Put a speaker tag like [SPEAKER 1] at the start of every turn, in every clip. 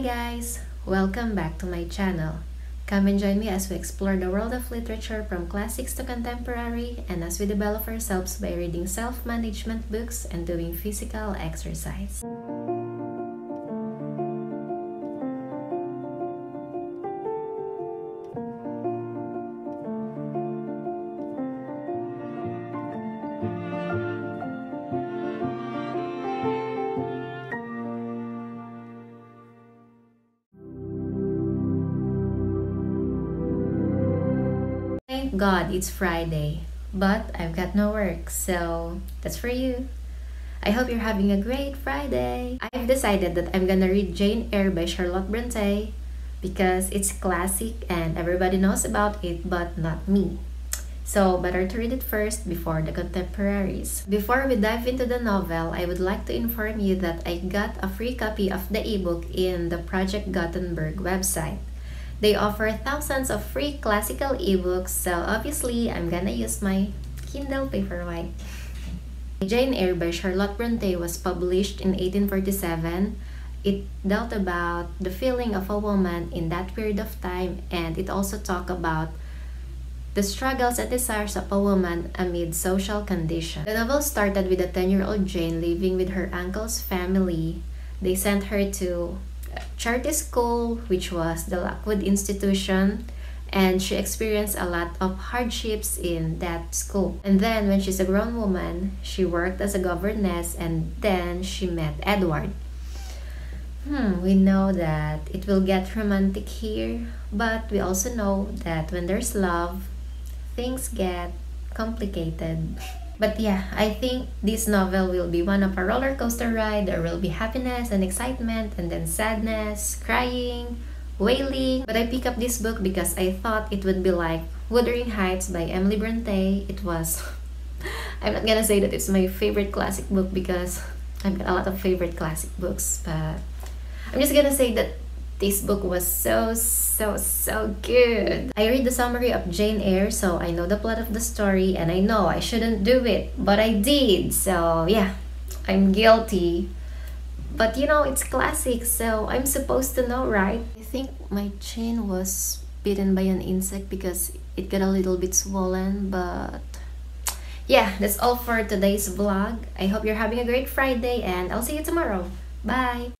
[SPEAKER 1] Hi guys! Welcome back to my channel. Come and join me as we explore the world of literature from classics to contemporary and as we develop ourselves by reading self-management books and doing physical exercise. God it's Friday, but I've got no work, so that's for you. I hope you're having a great Friday. I've decided that I'm gonna read Jane Eyre by Charlotte Bronte because it's classic and everybody knows about it, but not me. So, better to read it first before the contemporaries. Before we dive into the novel, I would like to inform you that I got a free copy of the ebook in the Project Gutenberg website. They offer thousands of free classical ebooks, so obviously I'm gonna use my Kindle Paperwhite. Jane Eyre by Charlotte Bronte was published in 1847. It dealt about the feeling of a woman in that period of time, and it also talked about the struggles and desires of a woman amid social conditions. The novel started with a 10 year old Jane living with her uncle's family. They sent her to charity school, which was the Lowood Institution, and she experienced a lot of hardships in that school. And then, when she's a grown woman, she worked as a governess, and then she met Edward. Hmm, we know that it will get romantic here, but we also know that when there's love, things get complicated. But yeah, I think this novel will be one of a roller coaster ride. There will be happiness and excitement, and then sadness, crying, wailing. But I picked up this book because I thought it would be like Wuthering Heights by Emily Bronte. It was. I'm not gonna say that it's my favorite classic book because I've got a lot of favorite classic books, but I'm just gonna say that this book was so, so, so good. I read the summary of Jane Eyre, so I know the plot of the story, and I know I shouldn't do it, but I did. So, yeah, I'm guilty. But you know, it's classic, so I'm supposed to know, right? I think my chin was bitten by an insect because it got a little bit swollen, but yeah, that's all for today's vlog. I hope you're having a great Friday, and I'll see you tomorrow. Bye!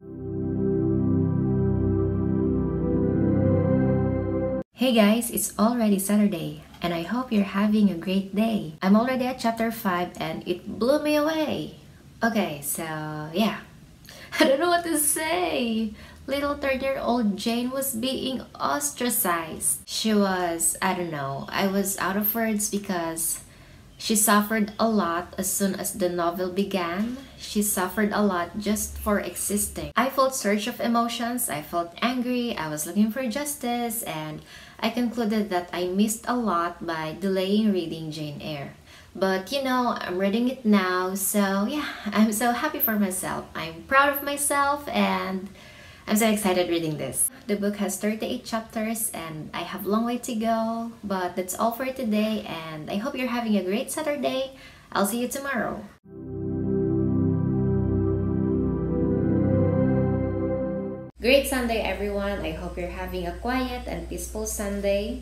[SPEAKER 1] Hey guys, it's already Saturday and I hope you're having a great day. I'm already at chapter 5 and it blew me away. Okay, so yeah. I don't know what to say. Little third year old Jane was being ostracized. She was, I don't know, I was out of words because she suffered a lot as soon as the novel began. She suffered a lot just for existing. I felt surge of emotions. I felt angry. I was looking for justice and I concluded that I missed a lot by delaying reading Jane Eyre. But you know, I'm reading it now, so yeah, I'm so happy for myself. I'm proud of myself and I'm so excited reading this. The book has 38 chapters and I have a long way to go, but that's all for today and I hope you're having a great Saturday. I'll see you tomorrow. Great Sunday everyone. I hope you're having a quiet and peaceful Sunday.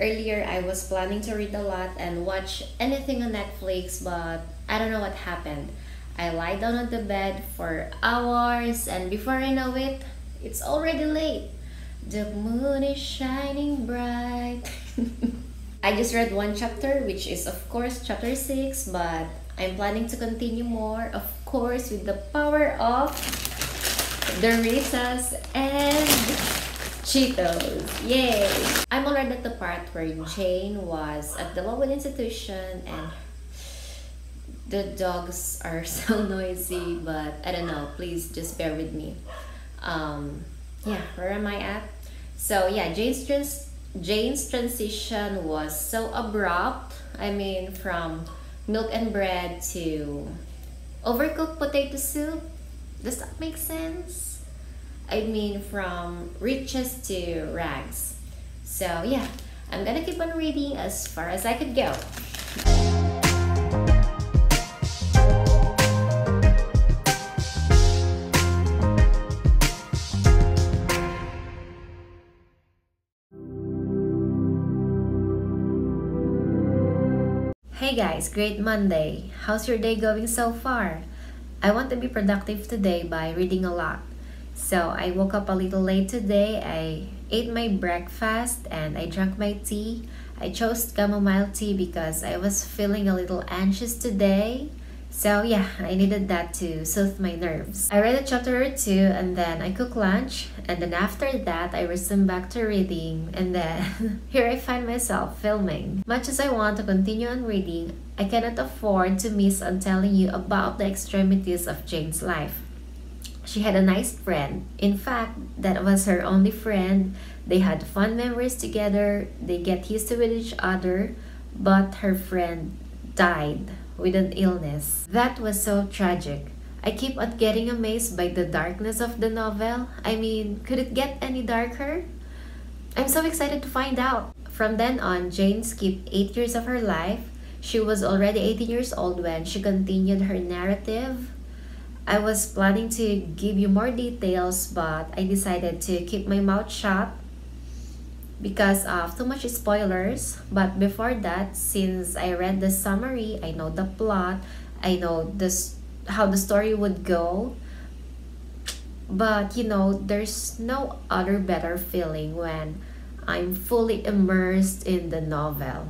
[SPEAKER 1] Earlier I was planning to read a lot and watch anything on Netflix but I don't know what happened. I lie down on the bed for hours and before I know it, it's already late. The moon is shining bright. I just read one chapter which is of course chapter 6 but I'm planning to continue more of course with the power of Doritos and Cheetos. Yay! I'm already at the part where Jane was at the Lowood Institution and the dogs are so noisy, but I don't know. Please just bear with me. Um, yeah, where am I at? So yeah, Jane's trans Jane's transition was so abrupt. I mean, from milk and bread to overcooked potato soup. Does that make sense? I mean from riches to rags. So yeah, I'm gonna keep on reading as far as I could go. Hey guys, great Monday! How's your day going so far? I want to be productive today by reading a lot. So I woke up a little late today. I ate my breakfast and I drank my tea. I chose chamomile tea because I was feeling a little anxious today. So yeah, I needed that to soothe my nerves. I read a chapter or two and then I cooked lunch and then after that I resumed back to reading and then here I find myself filming. Much as I want to continue on reading, I cannot afford to miss on telling you about the extremities of Jane's life. She had a nice friend. In fact, that was her only friend. They had fun memories together. They get used to with each other, but her friend died with an illness. That was so tragic. I keep on getting amazed by the darkness of the novel. I mean, could it get any darker? I'm so excited to find out. From then on, Jane skipped 8 years of her life. She was already 18 years old when she continued her narrative. I was planning to give you more details, but I decided to keep my mouth shut because of too much spoilers. But before that, since I read the summary, I know the plot, I know this how the story would go. But you know, there's no other better feeling when I'm fully immersed in the novel.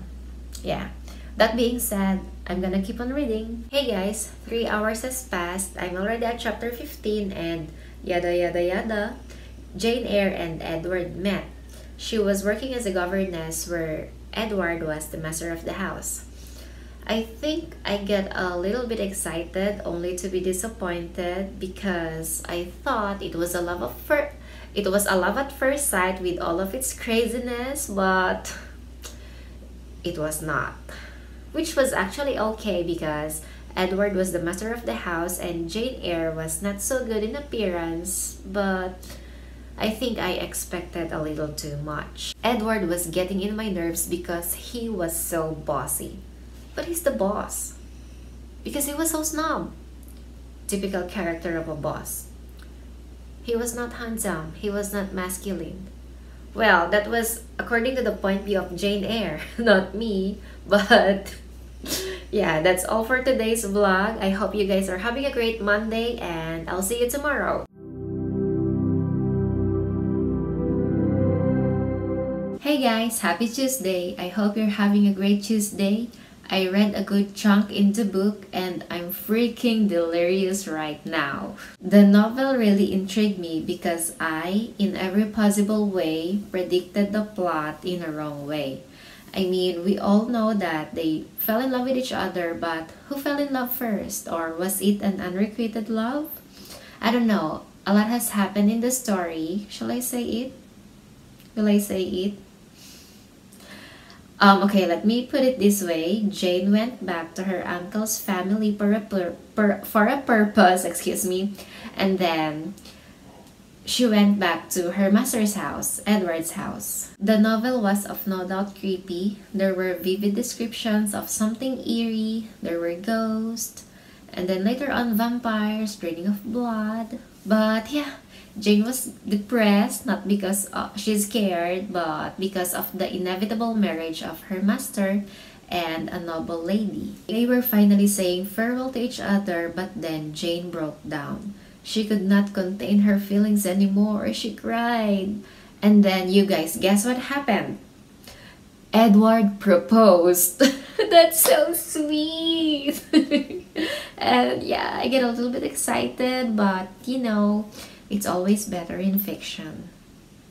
[SPEAKER 1] Yeah. That being said, I'm gonna keep on reading. Hey guys, 3 hours has passed. I'm already at chapter 15 and yada yada yada. Jane Eyre and Edward met she was working as a governess where Edward was the master of the house. I think I get a little bit excited only to be disappointed because I thought it was a love of fir- it was a love at first sight with all of its craziness, but it was not. Which was actually okay because Edward was the master of the house and Jane Eyre was not so good in appearance, but I think I expected a little too much. Edward was getting in my nerves because he was so bossy. But he's the boss. Because he was so snob. Typical character of a boss. He was not handsome. He was not masculine. Well, that was according to the point view of Jane Eyre, not me. But yeah, that's all for today's vlog. I hope you guys are having a great Monday and I'll see you tomorrow. Hey guys, happy Tuesday. I hope you're having a great Tuesday. I read a good chunk in the book and I'm freaking delirious right now. The novel really intrigued me because I, in every possible way, predicted the plot in a wrong way. I mean, we all know that they fell in love with each other, but who fell in love first? Or was it an unrequited love? I don't know. A lot has happened in the story. Shall I say it? Will I say it? Um, okay, let me put it this way. Jane went back to her uncle's family for a, pur pur for a purpose, excuse me, and then she went back to her master's house, Edward's house. The novel was of no doubt creepy. There were vivid descriptions of something eerie, there were ghosts, and then later on vampires, draining of blood. But yeah, Jane was depressed not because uh, she's scared but because of the inevitable marriage of her master and a noble lady. They were finally saying farewell to each other but then Jane broke down. She could not contain her feelings anymore. She cried. And then you guys guess what happened? Edward proposed. That's so sweet. and yeah, I get a little bit excited but you know it's always better in fiction.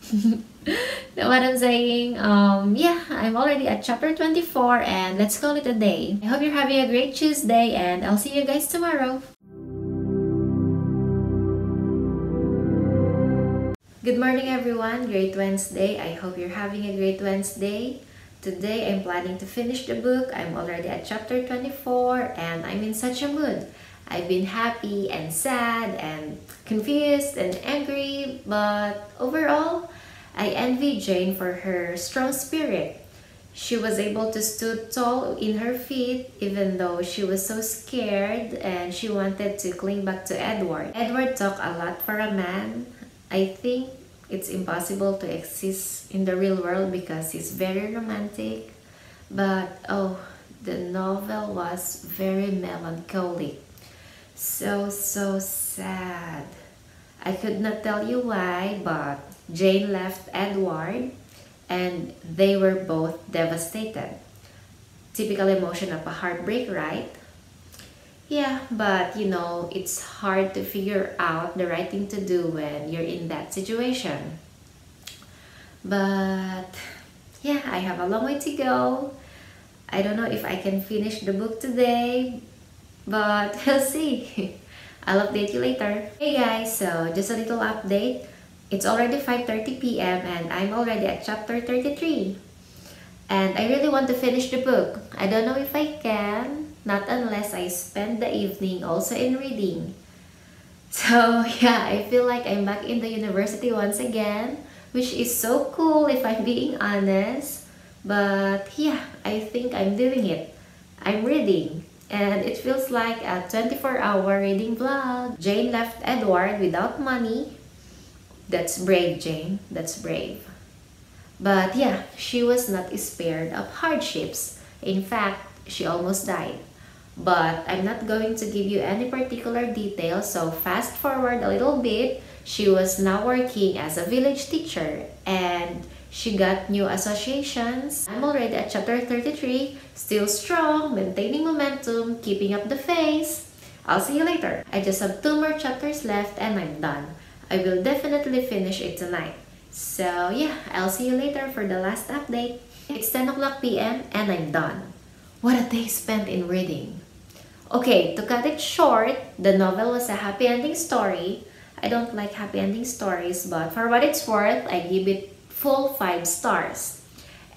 [SPEAKER 1] know what I'm saying? Um, yeah, I'm already at chapter 24 and let's call it a day. I hope you're having a great Tuesday and I'll see you guys tomorrow. Good morning everyone, great Wednesday. I hope you're having a great Wednesday. Today I'm planning to finish the book. I'm already at chapter 24 and I'm in such a mood. I've been happy and sad and confused and angry, but overall, I envy Jane for her strong spirit. She was able to stood tall in her feet even though she was so scared and she wanted to cling back to Edward. Edward talked a lot for a man. I think it's impossible to exist in the real world because he's very romantic. But oh, the novel was very melancholic. So, so sad. I could not tell you why, but Jane left Edward and they were both devastated. Typical emotion of a heartbreak, right? Yeah, but you know, it's hard to figure out the right thing to do when you're in that situation. But yeah, I have a long way to go. I don't know if I can finish the book today, but we'll see. I'll update you later. Hey guys, so just a little update. It's already 5.30 p.m. and I'm already at chapter 33. And I really want to finish the book. I don't know if I can, not unless I spend the evening also in reading. So yeah, I feel like I'm back in the university once again, which is so cool if I'm being honest. But yeah, I think I'm doing it. I'm reading and it feels like a 24-hour reading vlog. Jane left Edward without money. That's brave, Jane. That's brave. But yeah, she was not spared of hardships. In fact, she almost died. But I'm not going to give you any particular details, so fast forward a little bit. She was now working as a village teacher and she got new associations. I'm already at chapter 33, still strong, maintaining momentum, keeping up the pace. I'll see you later. I just have two more chapters left and I'm done. I will definitely finish it tonight. So yeah, I'll see you later for the last update. It's 10 o'clock p.m. and I'm done. What a day spent in reading. Okay, to cut it short, the novel was a happy ending story. I don't like happy ending stories, but for what it's worth, I give it full 5 stars.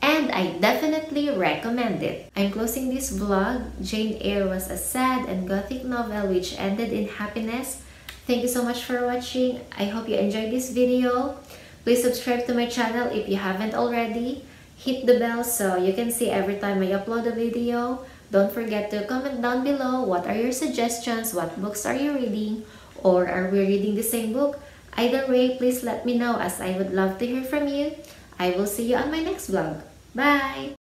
[SPEAKER 1] And I definitely recommend it. I'm closing this vlog. Jane Eyre was a sad and gothic novel which ended in happiness. Thank you so much for watching. I hope you enjoyed this video. Please subscribe to my channel if you haven't already. Hit the bell so you can see every time I upload a video. Don't forget to comment down below what are your suggestions, what books are you reading, or are we reading the same book? Either way, please let me know as I would love to hear from you. I will see you on my next vlog. Bye!